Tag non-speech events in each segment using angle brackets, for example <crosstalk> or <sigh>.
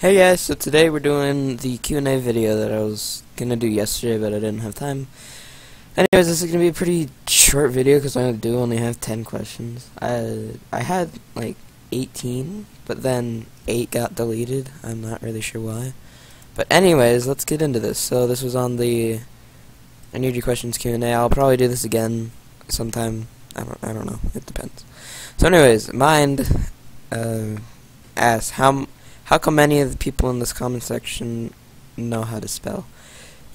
Hey guys, so today we're doing the Q&A video that I was gonna do yesterday, but I didn't have time. Anyways, this is gonna be a pretty short video because I do only have 10 questions. I I had like 18, but then 8 got deleted. I'm not really sure why. But anyways, let's get into this. So this was on the I Need Your Questions Q&A. I'll probably do this again sometime. I don't, I don't know. It depends. So anyways, Mind uh, asks, how how come many of the people in this comment section know how to spell?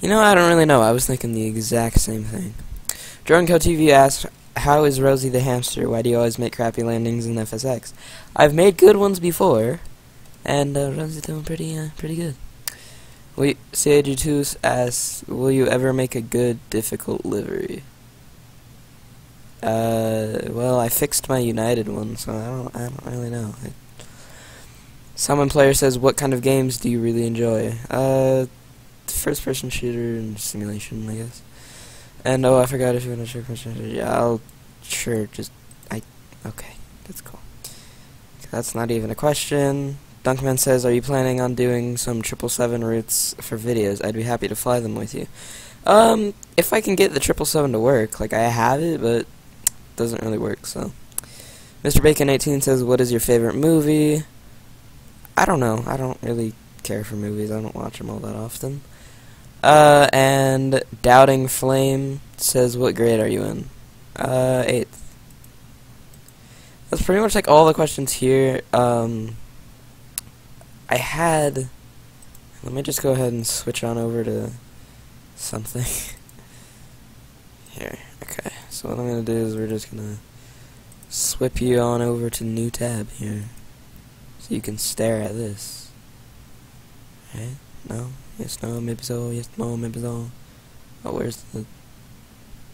You know, I don't really know. I was thinking the exact same thing. Jordan TV asks, how is Rosie the hamster? Why do you always make crappy landings in FSX? I've made good ones before, and uh, Rosie's doing pretty, uh, pretty good. We Sage2 asks, will you ever make a good difficult livery? Uh, well, I fixed my United one, so I don't, I don't really know. It, Someone player says, "What kind of games do you really enjoy?" Uh, first-person shooter and simulation, I guess. And oh, I forgot if you want to share question. Yeah, I'll sure just I okay, that's cool. That's not even a question. Dunkman says, "Are you planning on doing some triple seven routes for videos? I'd be happy to fly them with you." Um, if I can get the triple seven to work, like I have it, but it doesn't really work. So, Mr. Bacon eighteen says, "What is your favorite movie?" I don't know. I don't really care for movies. I don't watch them all that often. Uh, and Doubting Flame says, "What grade are you in?" Uh, eighth. That's pretty much like all the questions here. Um, I had. Let me just go ahead and switch on over to something. <laughs> here, okay. So what I'm gonna do is we're just gonna swip you on over to new tab here. So you can stare at this. Right? No? Yes, no, maybe so, yes, no, maybe so. Oh, where's the...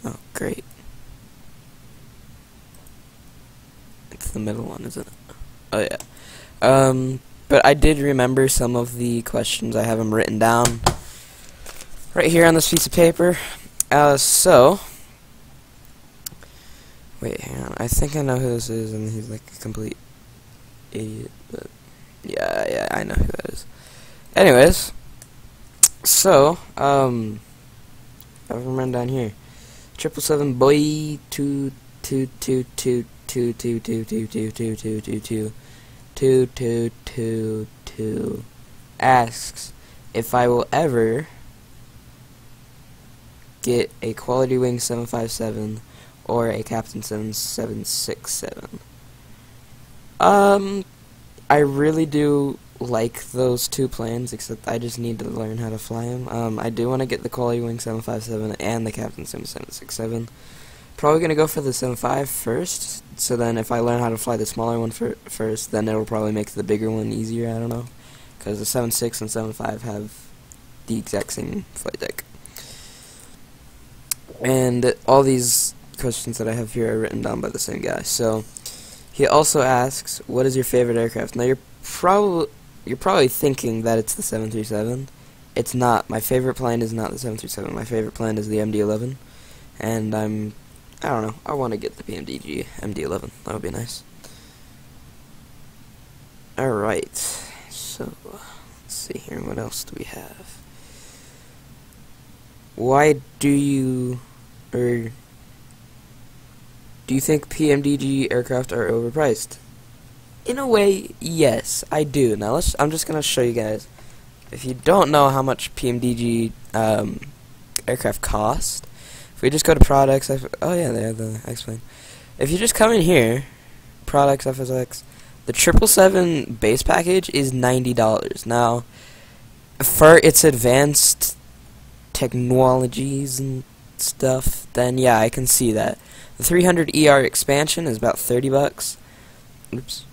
Oh, great. It's the middle one, isn't it? Oh, yeah. Um, but I did remember some of the questions. I have them written down right here on this piece of paper. Uh, so... Wait, hang on. I think I know who this is, and he's like a complete idiot, but yeah, yeah, I know who that is. Anyways, so um, I have run down here. Triple seven boy two two two two two two two two two two two two two two two two two asks if I will ever get a QualityWing 757 or a Captain 7767. Um, I really do like those two planes, except I just need to learn how to fly them. Um, I do want to get the QualityWing 757 and the Captain Sim 767. Probably going to go for the 75 first, so then if I learn how to fly the smaller one first, then it'll probably make the bigger one easier, I don't know. Because the 76 and 75 have the exact same flight deck. And all these questions that I have here are written down by the same guy, so... He also asks, "What is your favorite aircraft?" Now you're probably you're probably thinking that it's the 737. It's not. My favorite plane is not the 737. My favorite plane is the MD-11, and I'm I don't know. I want to get the PMDG MD-11. That would be nice. All right. So let's see here. What else do we have? Why do you or do you think PMDG aircraft are overpriced? In a way, yes, I do. Now let's. I'm just gonna show you guys. If you don't know how much PMDG um, aircraft cost, if we just go to products, oh yeah, they have the X-plane. If you just come in here, products FSX, the triple seven base package is ninety dollars. Now, for its advanced technologies and stuff, then yeah, I can see that. The 300 ER expansion is about 30 bucks. Oops.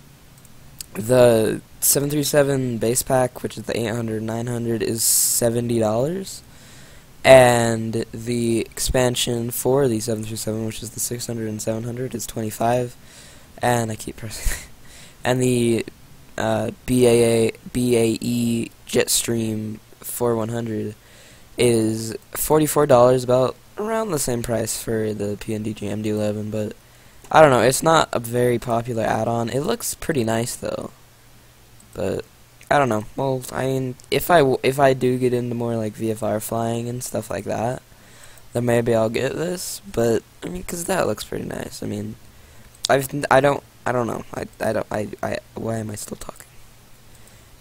The 737 base pack, which is the 800 900, is $70. And the expansion for the 737, which is the 600 and 700, is 25 And I keep <laughs> pressing. and the uh, BAA, BAE Jetstream 4100 is $44, about around the same price for the PMDG MD-11, but I don't know. It's not a very popular add-on. It looks pretty nice though, but I don't know. Well, I mean, if I if I do get into more like VFR flying and stuff like that, then maybe I'll get this. But I mean, because that looks pretty nice. I mean, I've I don't I don't know. I I don't I I why am I still talking?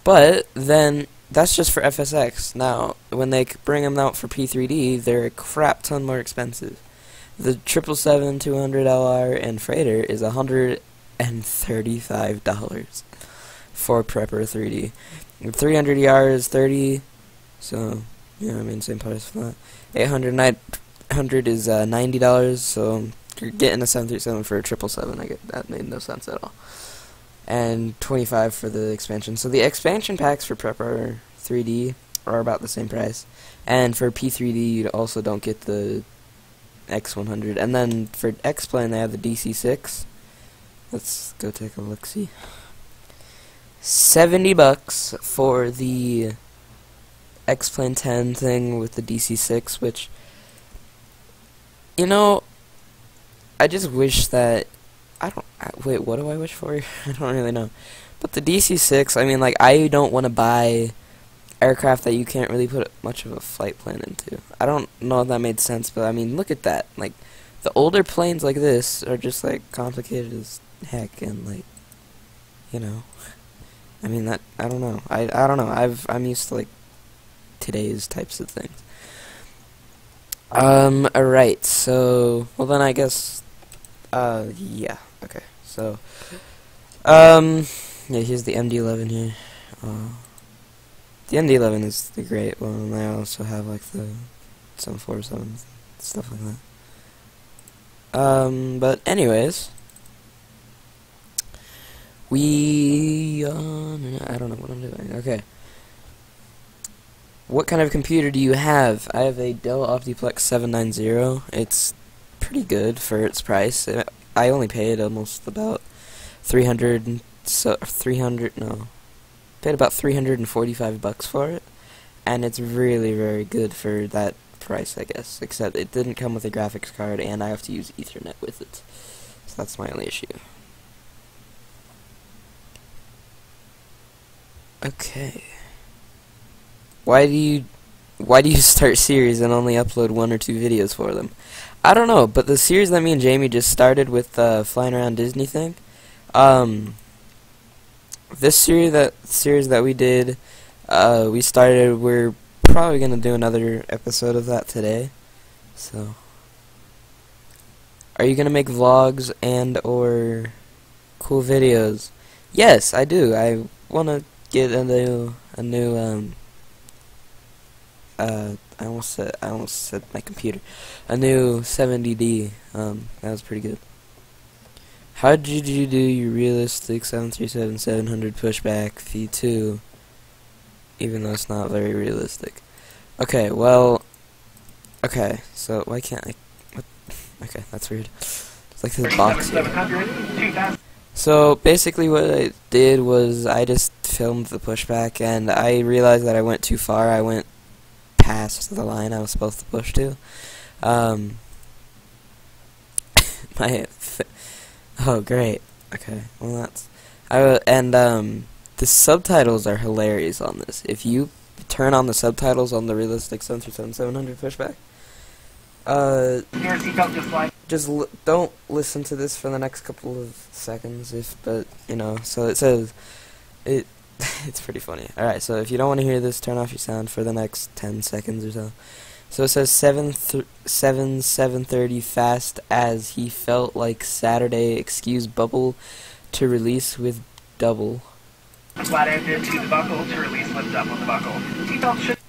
But then that's just for FSX. Now, when they bring them out for P3D, they're a crap ton more expensive. The 777 200 LR and Freighter is $135 for Prepar3D. The 300 ER is 30 so, yeah, I mean, same price for that. 800 900 is uh, $90, so you're getting a 737 for a 777. I get that made no sense at all and 25 for the expansion. So the expansion packs for Prepper 3D are about the same price. And for P3D, you also don't get the X100. And then for X-Plane, they have the DC6. Let's go take a look-see. 70 bucks for the X-Plane 10 thing with the DC6, which, you know, I just wish that I don't. I, wait, what do I wish for? <laughs> I don't really know. But the DC-6, I mean, like, I don't want to buy aircraft that you can't really put much of a flight plan into. I don't know if that made sense, but I mean, look at that. Like, the older planes like this are just, like, complicated as heck, and, like, you know. <laughs> I mean, that, I don't know. I, I don't know. I've, I'm used to, like, today's types of things. Um, alright, so, well then I guess, uh, yeah. Okay, so, um, yeah, here's the MD-11 here. Uh, the MD-11 is the great one. I also have like the 747 stuff like that. Um, but anyways, we, uh, I don't know what I'm doing. Okay. What kind of computer do you have? I have a Dell Optiplex 790. It's pretty good for its price. I only paid almost about 300 so 300 no paid about 345 bucks for it. And it's really very good for that price I guess except it didn't come with a graphics card and I have to use ethernet with it. So that's my only issue. Okay. Why do you why do you <laughs> start series and only upload one or two videos for them I don't know, but the series that me and Jamie just started with the uh, flying around Disney thing, um, this series that series that we did, uh, we started. We're probably gonna do another episode of that today. So, are you gonna make vlogs and or cool videos? Yes, I do. I wanna get a new a new um uh I almost said I almost said my computer. A new 70D. Um, that was pretty good. How did you do your realistic 737 700 pushback V2? Even though it's not very realistic. Okay, well, okay. So why can't I? What? Okay, that's weird. It's like this box. So basically, what I did was I just filmed the pushback, and I realized that I went too far. I went past the line I was supposed to push to. Um, <laughs> my oh great okay well that's I and um the subtitles are hilarious on this. If you turn on the subtitles on the realistic Sensor 7700 pushback, uh, just don't listen to this for the next couple of seconds. If but you know, so it says it <laughs> it's pretty funny. Alright, so if you don't want to hear this, turn off your sound for the next 10 seconds or so. So it says 7, th 7 7.30 fast as he felt like Saturday excuse bubble to release with double. Flat ended to the buckle to release with double the buckle.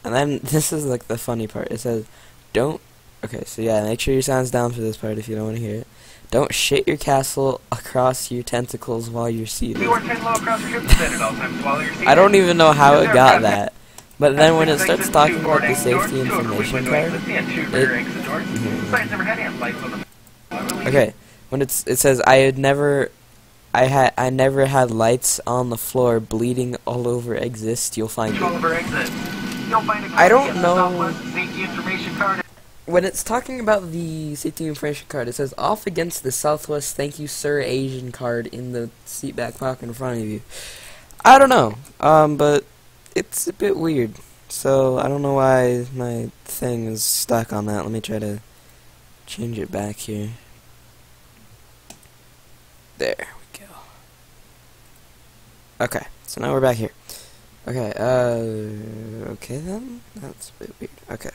And then <laughs> this is like the funny part. It says, don't. Okay, so yeah, make sure your sound's down for this part if you don't want to hear it. Don't shit your castle across your tentacles while you're seated. I don't even know how it got that. But then when it starts talking about the safety information card, it... Mm-hmm. Okay, when it's it says I had never I had I never had lights on the floor bleeding all over exist, you'll find it. I don't know when it's talking about the safety information card, it says off against the Southwest Thank You Sir Asian card in the seat back pocket in front of you. I don't know, um, but it's a bit weird. So I don't know why my thing is stuck on that. Let me try to change it back here. There we go. Okay, so now we're back here. Okay, uh, okay then? That's a bit weird. Okay.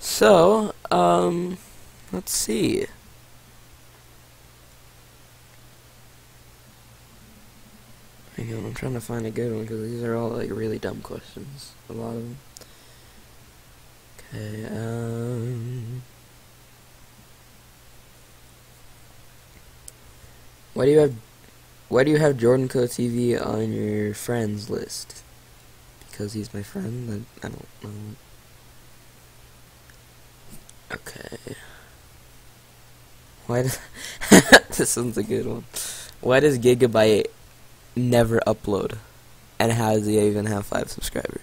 So, um, let's see. Hang on, I'm trying to find a good one because these are all like really dumb questions. A lot of them. Okay, um. Why do you have why do you have Jordan Co TV on your friends list? Because he's my friend? I, I don't know. Okay. Why does <laughs> this one's a good one. Why does Gigabyte never upload? And how does he even have five subscribers?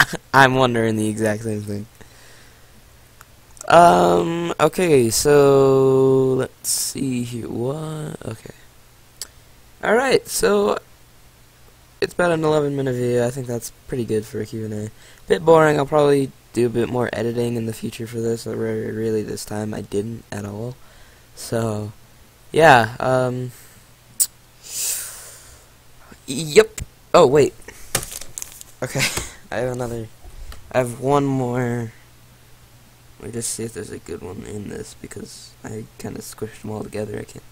<laughs> I'm wondering the exact same thing. Um, okay, so let's see here. What? Okay. Alright, so it's about an 11 minute video. I think that's pretty good for a Q&A. Bit boring. I'll probably do a bit more editing in the future for this. Really, this time I didn't at all. So, yeah, um... Yep. Oh, wait. Okay, <laughs> I have another... I have one more... Let me just see if there's a good one in this because I kind of squished them all together. I can't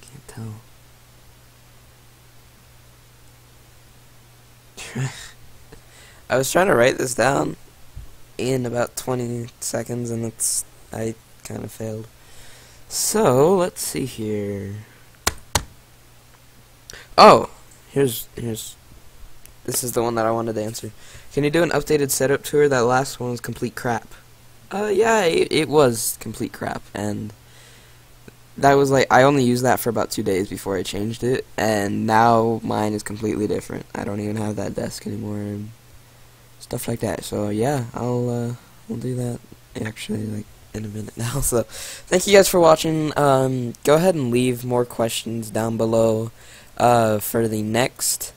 can't tell. <laughs> I was trying to write this down in about 20 seconds and it's I kind of failed. So, let's see here. Oh, here's here's this is the one that I wanted to answer. Can you do an updated setup tour? That last one was complete crap. Uh, yeah, it, it was complete crap, and that was like I only used that for about two days before I changed it, and now mine is completely different. I don't even have that desk anymore, stuff like that. So yeah, I'll uh, we'll do that actually like in a minute <laughs> now. So thank you guys for watching. Um, go ahead and leave more questions down below uh, for the next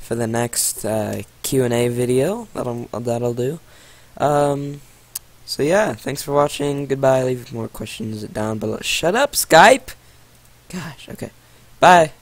for the next uh, Q and A video that'll that'll do. Um, so yeah, thanks for watching. Goodbye. Leave more questions down below. Shut up, Skype. Gosh. Okay. Bye.